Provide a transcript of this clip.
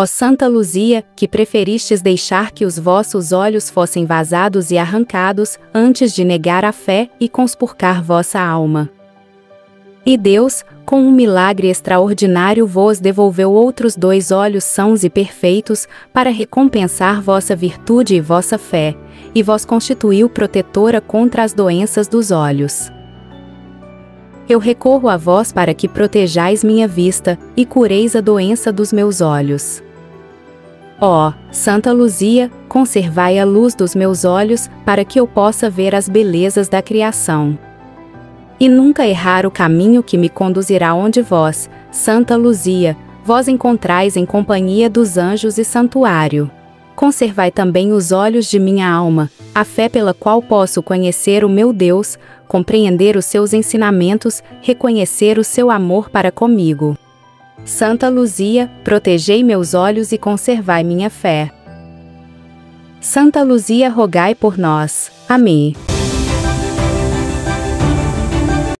Ó Santa Luzia, que preferistes deixar que os vossos olhos fossem vazados e arrancados, antes de negar a fé e conspurcar vossa alma. E Deus, com um milagre extraordinário, vos devolveu outros dois olhos sãos e perfeitos, para recompensar vossa virtude e vossa fé, e vos constituiu protetora contra as doenças dos olhos. Eu recorro a vós para que protejais minha vista, e cureis a doença dos meus olhos. Ó, oh, Santa Luzia, conservai a luz dos meus olhos, para que eu possa ver as belezas da criação. E nunca errar o caminho que me conduzirá onde vós, Santa Luzia, vós encontrais em companhia dos anjos e santuário. Conservai também os olhos de minha alma, a fé pela qual posso conhecer o meu Deus, compreender os seus ensinamentos, reconhecer o seu amor para comigo. Santa Luzia, protegei meus olhos e conservai minha fé. Santa Luzia, rogai por nós. Amém.